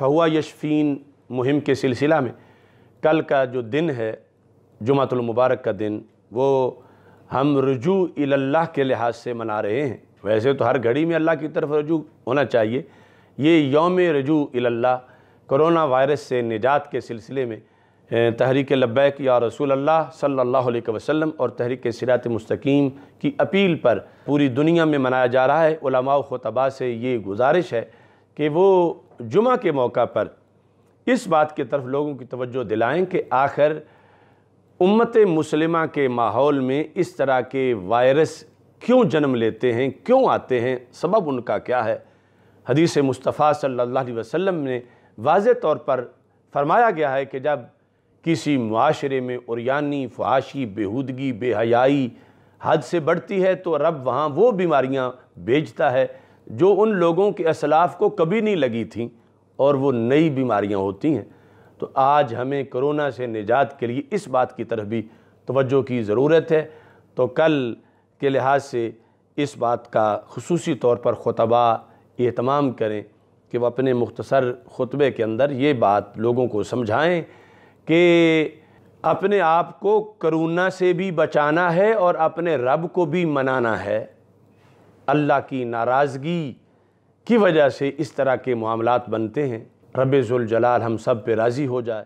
فہوا یشفین مہم کے سلسلہ میں کل کا جو دن ہے، جمعۃ المبارک کا دن، وہ ہم رجوع اللہ کے لحاظ سے منا رہے ہیں۔ ویسے تو ہر گھڑی میں اللہ کی طرف رجوع ہونا چاہیے۔ یہ یوم رجوع اللہ، کرونا وائرس سے نجات کے سلسلے میں تحریک لبیک یا رسول اللہ صلی اللہ علیہ وسلم اور تحریک سرات مستقیم کی اپیل پر پوری دنیا میں منایا جا رہا ہے۔ علماء و خطبہ سے یہ گزارش ہے کہ وہ جمعہ کے موقع پر اس بات کی طرف لوگوں کی توجہ دلائیں کہ آخر امت مسلمہ کے ماحول میں اس طرح کے وائرس کیوں جنم لیتے ہیں، کیوں آتے ہیں، سبب ان کا کیا ہے؟ حدیث مصطفیٰ صلی اللہ علیہ وسلم نے واضح طور پر فرمایا گیا ہے کہ جب کسی معاشرے میں اوریانی فحاشی بےہودگی بے حیائی حد سے بڑھتی ہے تو رب وہاں وہ بیماریاں بیچتا ہے جو ان لوگوں کے اسلاف کو کبھی نہیں لگی تھیں۔ اور وہ نئی بیماریاں ہوتی ہیں، تو آج ہمیں کرونا سے نجات کے لیے اس بات کی طرف بھی توجہ کی ضرورت ہے۔ تو کل کے لحاظ سے اس بات کا خصوصی طور پر خطبہ اہتمام کریں کہ وہ اپنے مختصر خطبے کے اندر یہ بات لوگوں کو سمجھائیں کہ اپنے آپ کو کرونا سے بھی بچانا ہے اور اپنے رب کو بھی منانا ہے۔ اللہ کی ناراضگی کی وجہ سے اس طرح کے معاملات بنتے ہیں؟ رب ذوالجلال ہم سب پہ راضی ہو جائے۔